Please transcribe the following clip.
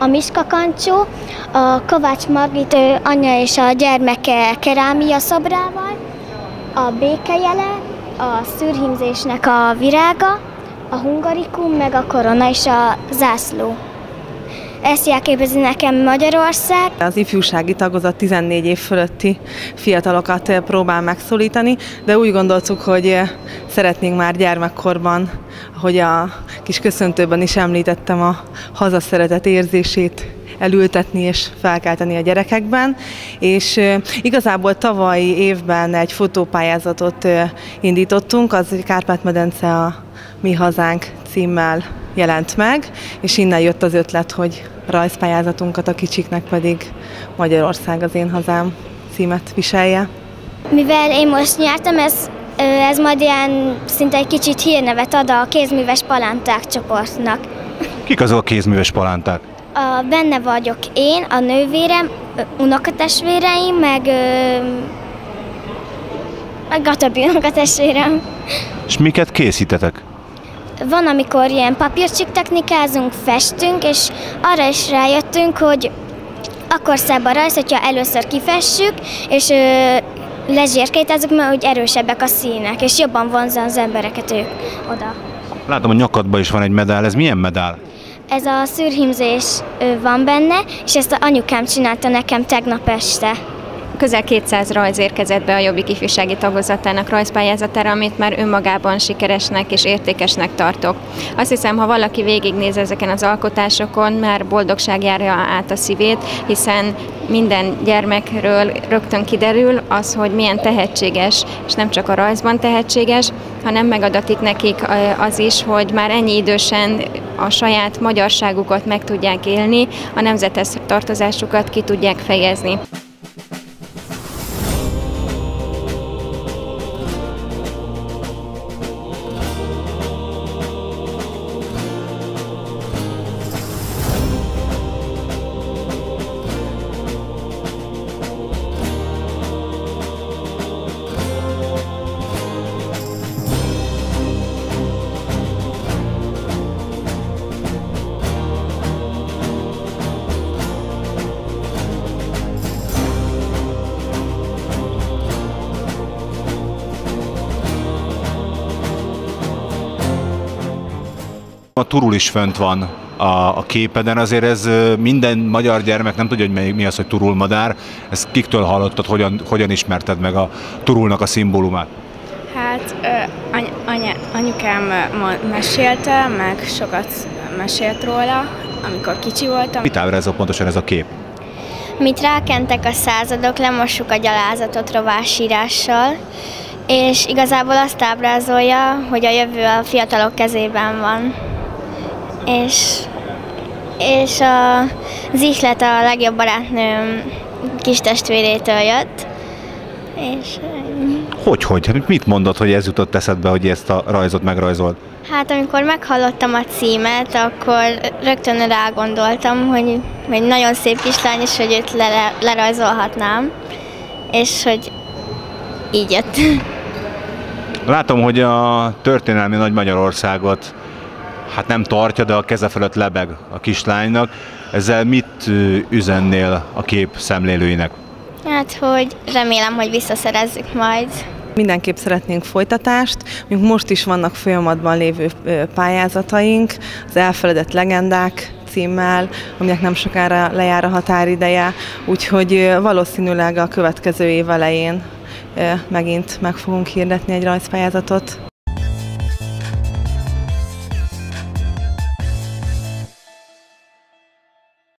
A Miska Kancsó, a Kovács Margit anyja és a gyermeke kerámia szobrával, a békejele, a szürhimzésnek a virága, a hungarikum, meg a korona és a zászló. Ezt jelképezi nekem Magyarország. Az ifjúsági tagozat 14 év fölötti fiatalokat próbál megszólítani, de úgy gondoltuk, hogy szeretnénk már gyermekkorban, hogy a kis köszöntőben is említettem, a hazaszeretet érzését elültetni és felkelteni a gyerekekben, és igazából tavalyi évben egy fotópályázatot indítottunk, az Kárpát-medence a Mi Hazánk címmel jelent meg, és innen jött az ötlet, hogy rajzpályázatunkat a kicsiknek pedig Magyarország az én hazám címet viselje. Mivel én most nyertem, ez, ez majd ilyen szinte egy kicsit hírnevet ad a kézműves palánták csoportnak. Kik azok a kézműves palánták? A, benne vagyok én, a nővérem, unokatestvéreim, meg, meg a többi unokatestvérem. És miket készítetek? Van, amikor ilyen papírcsik technikázunk, festünk, és arra is rájöttünk, hogy akkor szebb a rajz, hogyha először kifessük, és ö, lezsérkétezzük, mert úgy erősebbek a színek, és jobban vonza az embereket ők oda. Látom, a nyakadban is van egy medál. Ez milyen medál? Ez a szürhimzés van benne, és ezt a anyukám csinálta nekem tegnap este. Közel 200 rajz érkezett be a Jobbik ifjúsági tagozatának rajzpályázatára, amit már önmagában sikeresnek és értékesnek tartok. Azt hiszem, ha valaki végignéz ezeken az alkotásokon, már boldogság járja át a szívét, hiszen minden gyermekről rögtön kiderül az, hogy milyen tehetséges, és nem csak a rajzban tehetséges, hanem megadatik nekik az is, hogy már ennyi idősen a saját magyarságukat meg tudják élni, a nemzetes tartozásukat ki tudják fejezni. A turul is fönt van a, a képeden, azért ez minden magyar gyermek nem tudja, hogy mi az, hogy turulmadár. Ezt kiktől hallottad, hogyan, hogyan ismerted meg a turulnak a szimbólumát? Hát any, anya, anyukám mesélte, meg sokat mesélt róla, amikor kicsi voltam. Mit ábrázol pontosan ez a kép? Mit rákentek a századok, lemossuk a gyalázatot rovásírással, és igazából azt ábrázolja, hogy a jövő a fiatalok kezében van és, és a, az ihlet a legjobb barátnőm kis testvérétől jött. És, hogy, hogy? Hát mit mondott, hogy ez jutott eszedbe, hogy ezt a rajzot megrajzolt? Hát amikor meghallottam a címet, akkor rögtön rágondoltam, hogy egy nagyon szép kislány, és hogy őt le, lerajzolhatnám, és hogy így jött. Látom, hogy a történelmi Nagy Magyarországot hát nem tartja, de a keze fölött lebeg a kislánynak. Ezzel mit üzennél a kép szemlélőinek? Hát, hogy remélem, hogy visszaszerezzük majd. Mindenképp szeretnénk folytatást, még most is vannak folyamatban lévő pályázataink, az elfeledett legendák címmel, aminek nem sokára lejár a határideje, úgyhogy valószínűleg a következő év elején megint meg fogunk hirdetni egy rajzpályázatot.